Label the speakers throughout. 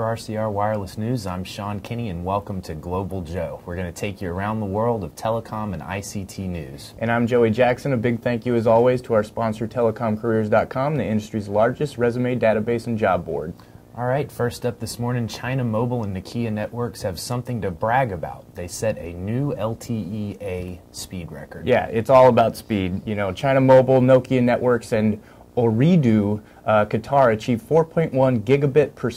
Speaker 1: for RCR Wireless News. I'm Sean Kinney, and welcome to Global Joe. We're going to take you around the world of telecom and ICT news.
Speaker 2: And I'm Joey Jackson. A big thank you, as always, to our sponsor, TelecomCareers.com, the industry's largest resume database and job board.
Speaker 1: All right, first up this morning, China Mobile and Nokia Networks have something to brag about. They set a new LTE-A speed record.
Speaker 2: Yeah, it's all about speed. You know, China Mobile, Nokia Networks, and Ooredoo uh, Qatar achieved 4.1 gigabit per,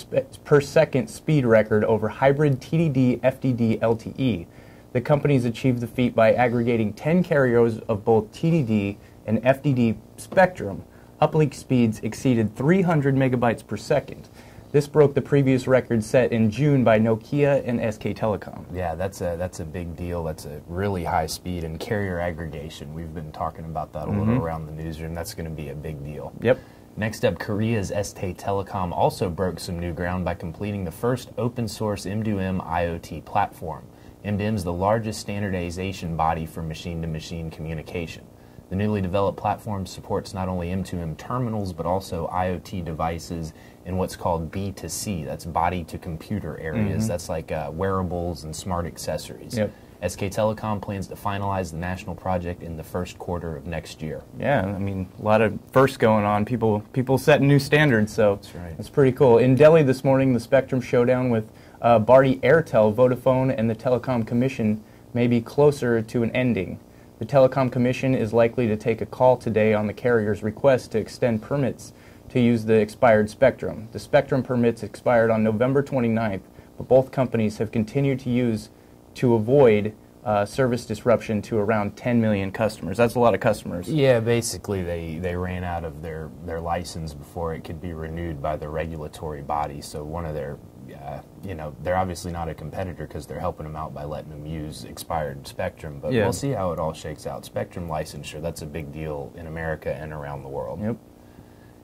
Speaker 2: per second speed record over hybrid TDD FDD LTE. The companies achieved the feat by aggregating 10 carriers of both TDD and FDD spectrum. Uplink speeds exceeded 300 megabytes per second. This broke the previous record set in June by Nokia and SK Telecom.
Speaker 1: Yeah, that's a that's a big deal. That's a really high speed and carrier aggregation. We've been talking about that a mm-hmm. little around the newsroom. That's going to be a big deal.
Speaker 2: Yep.
Speaker 1: Next up, Korea's SK Telecom also broke some new ground by completing the first open source M2M IoT platform. M2M is the largest standardization body for machine to machine communication. The newly developed platform supports not only M2M terminals but also IoT devices in what's called B2C. That's body to computer areas. Mm-hmm. That's like uh, wearables and smart accessories.
Speaker 2: Yep.
Speaker 1: SK Telecom plans to finalize the national project in the first quarter of next year.
Speaker 2: Yeah, I mean, a lot of firsts going on. People people setting new standards, so
Speaker 1: that's right.
Speaker 2: It's pretty cool. In Delhi this morning, the Spectrum showdown with uh, Bharti Airtel, Vodafone, and the Telecom Commission may be closer to an ending. The Telecom Commission is likely to take a call today on the carrier's request to extend permits to use the expired spectrum. The spectrum permits expired on November 29th, but both companies have continued to use to avoid uh, service disruption to around 10 million customers. That's a lot of customers.
Speaker 1: Yeah, basically they, they ran out of their, their license before it could be renewed by the regulatory body. So one of their, uh, you know, they're obviously not a competitor because they're helping them out by letting them use expired spectrum. But yeah. we'll see how it all shakes out. Spectrum licensure, that's a big deal in America and around the world.
Speaker 2: Yep.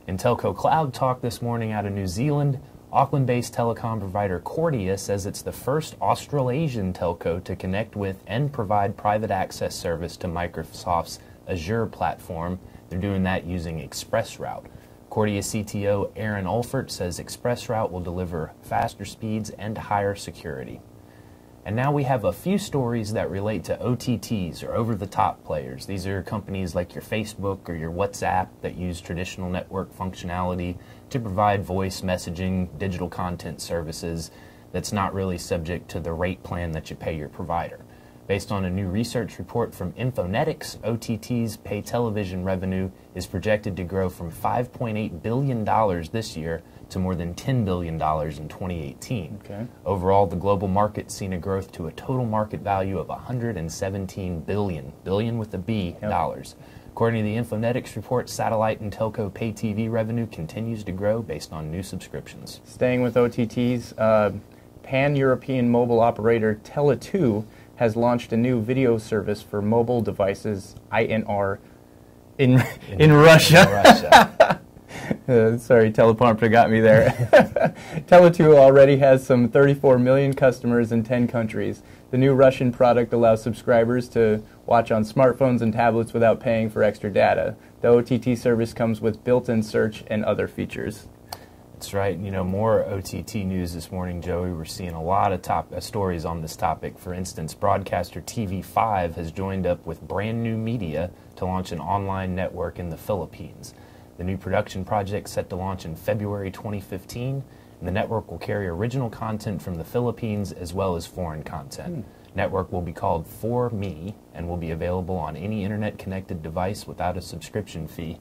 Speaker 1: In Telco Cloud talk this morning out of New Zealand, Auckland based telecom provider Kordia says it's the first Australasian telco to connect with and provide private access service to Microsoft's Azure platform. They're doing that using ExpressRoute. Kordia CTO Aaron Olphert says ExpressRoute will deliver faster speeds and higher security. And now we have a few stories that relate to OTTs or over the top players. These are companies like your Facebook or your WhatsApp that use traditional network functionality to provide voice messaging, digital content services that's not really subject to the rate plan that you pay your provider. Based on a new research report from Infonetics, OTT's pay television revenue is projected to grow from $5.8 billion this year to more than $10 billion in 2018.
Speaker 2: Okay.
Speaker 1: Overall, the global market seen a growth to a total market value of 117 billion, billion with a B, yep. dollars. According to the Infonetics report, satellite and telco pay TV revenue continues to grow based on new subscriptions.
Speaker 2: Staying with OTTs, uh, pan-European mobile operator Tele2 has launched a new video service for mobile devices, INR, in, in, in Russia. In Russia. Uh, sorry, teleprompter got me there. Tele2 already has some 34 million customers in 10 countries. The new Russian product allows subscribers to watch on smartphones and tablets without paying for extra data. The OTT service comes with built-in search and other features.
Speaker 1: That's right. You know, more OTT news this morning, Joey. We're seeing a lot of top uh, stories on this topic. For instance, broadcaster TV5 has joined up with brand new media to launch an online network in the Philippines. The new production project set to launch in February 2015, and the network will carry original content from the Philippines as well as foreign content. Hmm. Network will be called For Me and will be available on any internet connected device without a subscription fee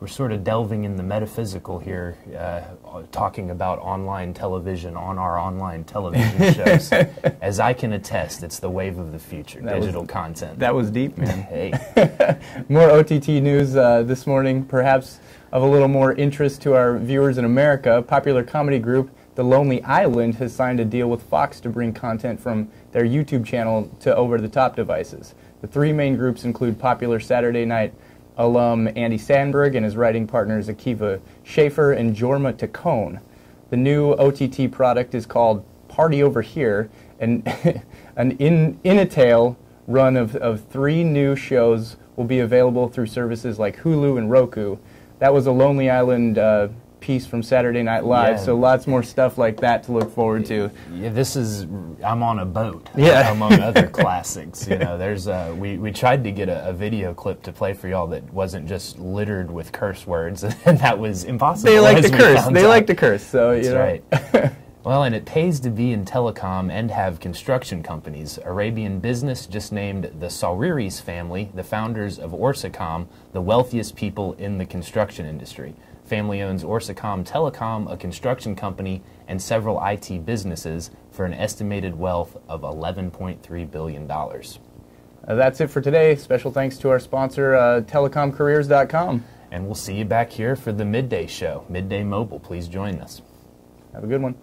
Speaker 1: we're sort of delving in the metaphysical here, uh, talking about online television on our online television shows. As I can attest, it's the wave of the future, that digital
Speaker 2: was,
Speaker 1: content.
Speaker 2: That was deep, man.
Speaker 1: hey.
Speaker 2: more OTT news uh, this morning, perhaps of a little more interest to our viewers in America. Popular comedy group The Lonely Island has signed a deal with Fox to bring content from their YouTube channel to over the top devices. The three main groups include popular Saturday night alum Andy Samberg and his writing partners Akiva Schaffer and Jorma Taccone. The new OTT product is called Party Over Here, and an in, in a tale run of, of three new shows will be available through services like Hulu and Roku. That was a Lonely Island uh, piece from Saturday Night Live.
Speaker 1: Yeah.
Speaker 2: So lots more stuff like that to look forward to.
Speaker 1: Yeah, this is I'm on a boat.
Speaker 2: Yeah.
Speaker 1: among other classics. You know, there's uh, we we tried to get a, a video clip to play for y'all that wasn't just littered with curse words, and that was impossible.
Speaker 2: They like to
Speaker 1: we
Speaker 2: curse. They
Speaker 1: out.
Speaker 2: like to curse. So you
Speaker 1: That's
Speaker 2: know.
Speaker 1: right. well, and it pays to be in telecom and have construction companies. Arabian Business just named the Sawiris family, the founders of Orascom, the wealthiest people in the construction industry. Family owns Orascom Telecom, a construction company, and several IT businesses for an estimated wealth of $11.3 billion.
Speaker 2: Uh, that's it for today. Special thanks to our sponsor, uh, TelecomCareers.com.
Speaker 1: And we'll see you back here for the midday show. Midday Mobile, please join us.
Speaker 2: Have a good one.